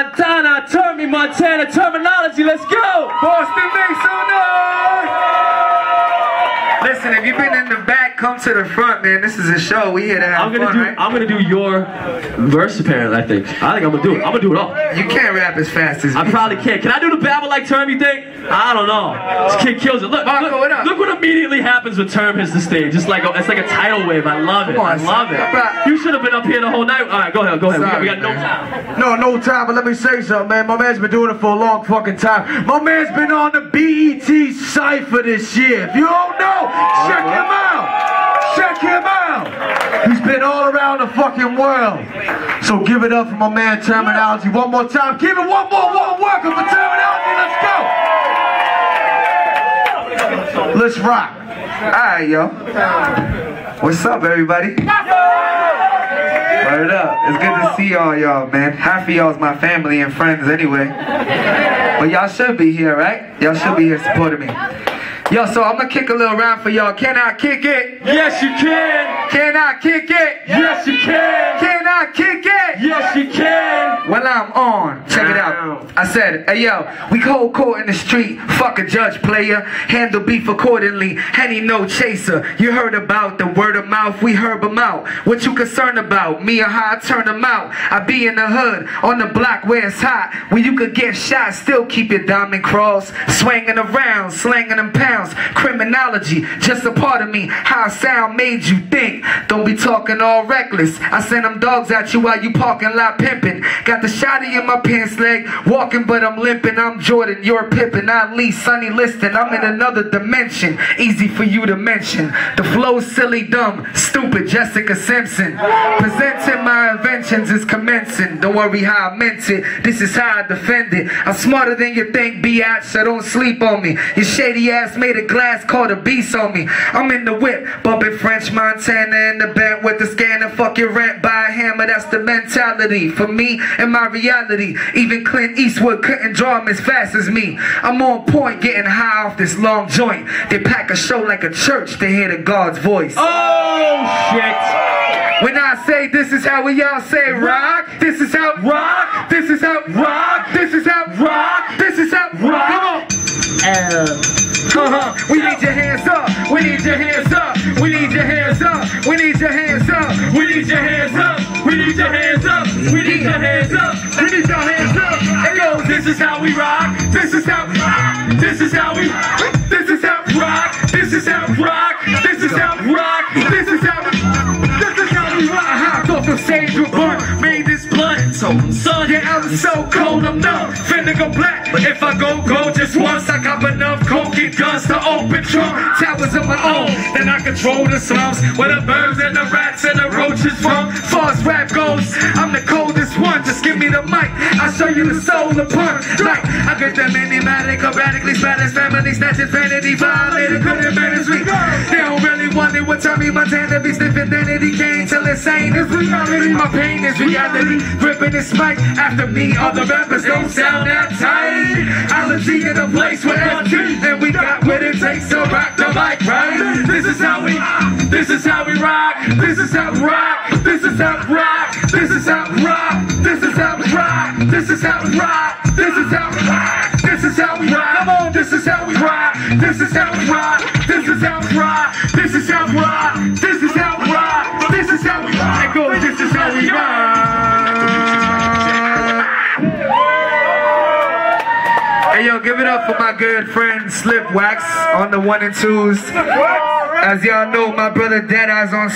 Montana, me Montana, Termanology, let's go! Boston, make some noise! Listen, if you've been in the back, come to the front, man. This is a show. We here to have I'm gonna fun, do right? I'm gonna do your verse apparently, I think. I think I'm gonna do it. I'm gonna do it all. You can't rap as fast as I me. probably can't. Can I do the babble like term, you think? I don't know. This kid kills it. Look, Marco, look, what up? look what immediately happens when term hits the stage. It's like a, it's like a tidal wave. I love it. Come on, I love son. it. You should have been up here the whole night. All right, go ahead, go ahead. We got, we got no time. No, no time, but let me say something, man. My man's been doing it for a long fucking time. My man's been on the BET Cypher this year. If you don't know, check him out. Check him out. He's been all around the fucking world. So give it up for my man Termanology one more time. Give it one more warm welcome for Termanology. Let's go. Let's rock. Alright, yo. What's up, everybody? Word up. It's good to see all y'all, man. Half of y'all's my family and friends anyway. But y'all should be here, right? Y'all should be here supporting me. Yo, so I'm gonna kick a little round for y'all. Can I kick it? Yes, you can. Can I kick it? Yes, you can. Can I kick it? Yes, you can. Well, I'm on. Check it out. I said, hey yo, we cold court in the street. Fuck a judge, player. Handle beef accordingly. Henny no chaser. You heard about the word of mouth. We herb 'em out. What you concerned about? Me or how I turn 'em out? I be in the hood on the block where it's hot. Where you could get shot, still keep your diamond cross. Swinging around, slanging them pounds. Criminology, just a part of me. How I sound made you think. Don't be talking all reckless. I send them dogs at you while you parking lot pimping. Got the shotty in my pants leg. Walking, but I'm limping. I'm Jordan, you're Pippen. I Lee, Sonny Liston. I'm in another dimension. Easy for you to mention. The flow's silly, dumb, stupid. Jessica Simpson. Presenting my inventions is commencing. Don't worry how I meant it. This is how I defend it. I'm smarter than you think, biatch. So don't sleep on me. Your shady ass made a glass called a beast on me. I'm in the whip, bumping French Montana in the bed with the scanner. Fuck your rent, buy a hammer. That's the mentality for me and my reality. Even Clint Eastwood couldn't draw him as fast as me. I'm on point, getting high off this long joint. They pack a show like a church to hear the God's voice. Oh shit. When I say this is how we all say rock, this is how rock, this is how rock, this is how rock, this is how rock. Come on. Uh-huh. We need your hands up. We need your hands up. We need your hands up. We need your hands up. We need your hands up. We need your hands up. We need your hands up. We need your hands up. Hey yo, this is how we rock. This is how rock. This is how we This is how I'm so cold. I'm numb. Finna go black. But if I go go just once, I got enough coke and guns to open trunk. Towers of my own. Then I control the slums where the birds and the rats and the roaches from. Far as rap goes, I'm the coldest one. Just give me the mic. I'll show you the soul of punk. Like I get them enigmatic, erratically Spanish family snatching vanity violated. Couldn't manage me. They don't really want it. What time me Montana be sniffing identity cane till insane is reality. My pain is reality. Gripping this mic after me. The rappers don't sound that tight. Allergy in a place where FG and we got what it takes to rock the mic, right? This is how we, this is how we rock. This is how we rock. This is how we rock. This is how we rock. This is how we rock. This is how we rock. This is how we rock. This is how we rock. Come on, this is how we rock. This is how we rock. This is how we rock. This is how we rock. Hey yo, give it up for my good friend Slip Wax on the one and twos. As y'all know, my brother Dead Eyes on